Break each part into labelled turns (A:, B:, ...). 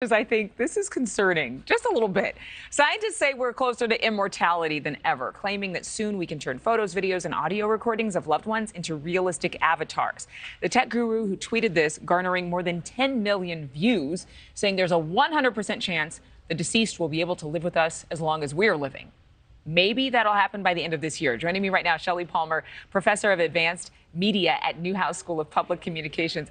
A: I think this is concerning, just a little bit. Scientists say we're closer to immortality than ever, claiming that soon we can turn photos, videos, and audio recordings of loved ones into realistic avatars. The tech guru who tweeted this, garnering more than 10 million views, saying there's a 100% chance the deceased will be able to live with us as long as we're living. Maybe that'll happen by the end of this year. Joining me right now, Shelly Palmer, professor of advanced media at Newhouse School of Public Communications.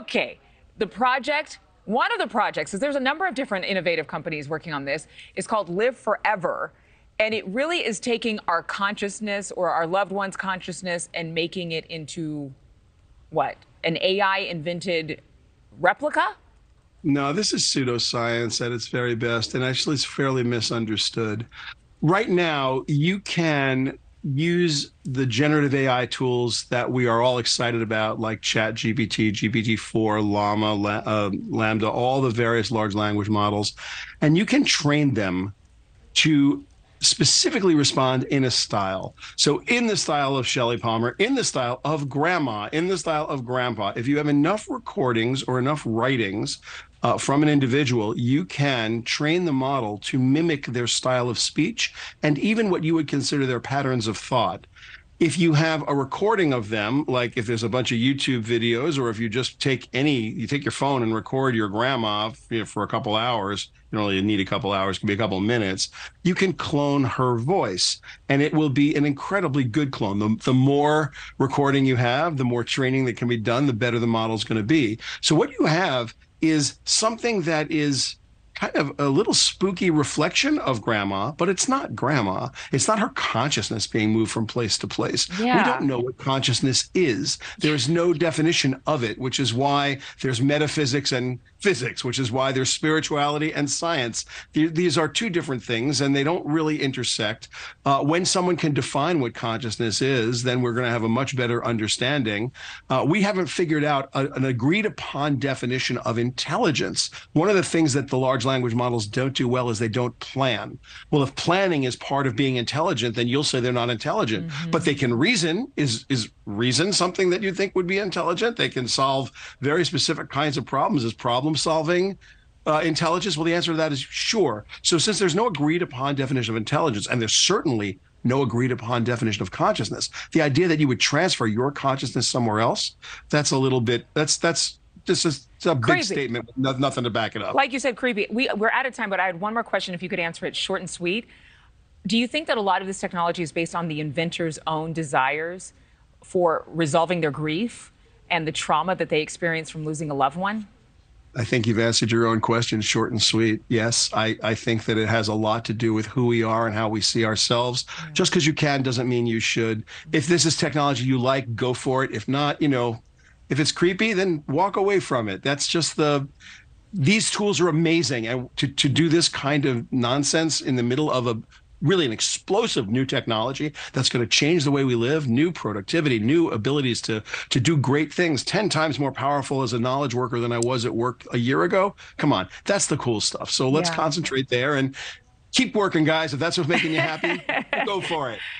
A: Okay, the project one of the projects is there's a number of different innovative companies working on this. It's called Live Forever. And it really is taking our consciousness or our loved ones' consciousness and making it into what? An AI invented replica?
B: No, this is pseudoscience at its very best, and actually it's fairly misunderstood. Right now, you can use the generative AI tools that we are all excited about, like Chat GPT, GPT-4, Llama, uh, LaMDA, all the various large language models, and you can train them to specifically respond in a style. So in the style of Shelly Palmer, in the style of grandma, in the style of grandpa, if you have enough recordings or enough writings uh, from an individual, you can train the model to mimic their style of speech and even what you would consider their patterns of thought. If you have a recording of them, like if there's a bunch of YouTube videos, or if you just take any, you take your phone and record your grandma you know, for a couple hours, you don't really need a couple hours, can be a couple of minutes, you can clone her voice. And it will be an incredibly good clone. The, the more recording you have, the more training that can be done, the better the model is going to be. So what you have is something that is kind of a little spooky reflection of grandma, but it's not grandma. It's not her consciousness being moved from place to place. Yeah. We don't know what consciousness is. There is no definition of it, which is why there's metaphysics and physics, which is why there's spirituality and science. These are two different things and they don't really intersect. Uh, when someone can define what consciousness is, then we're going to have a much better understanding. Uh, we haven't figured out a, an agreed upon definition of intelligence. One of the things that the large language models don't do well is they don't plan. Well, if planning is part of being intelligent, then you'll say they're not intelligent, mm-hmm. but they can reason. Is, is reason something that you think would be intelligent? They can solve very specific kinds of problems as problems problem solving uh, intelligence? Well, the answer to that is sure. So, since there's no agreed upon definition of intelligence, and there's certainly no agreed upon definition of consciousness, the idea that you would transfer your consciousness somewhere else, that's a little bit, that's, that's, just a, a big statement, nothing to back it up.
A: Like you said, creepy. We, we're out of time, but I had one more question if you could answer it short and sweet. Do you think that a lot of this technology is based on the inventor's own desires for resolving their grief and the trauma that they experience from losing a loved one?
B: I think you've answered your own question short and sweet. Yes, I, I think that it has a lot to do with who we are and how we see ourselves. Just because you can doesn't mean you should. If this is technology you like, go for it. If not, you know, if it's creepy, then walk away from it. That's just the these tools are amazing and to, to do this kind of nonsense in the middle of a really an explosive new technology that's going to change the way we live, new productivity, new abilities to to do great things, 10 times more powerful as a knowledge worker than I was at work a year ago. Come on, that's the cool stuff. So let's yeah. concentrate there and keep working, guys. If that's what's making you happy, go for it.